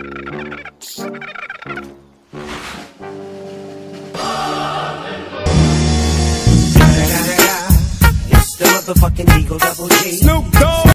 It's the motherfucking Eagle Double G. Snoop Dogg.